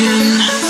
again.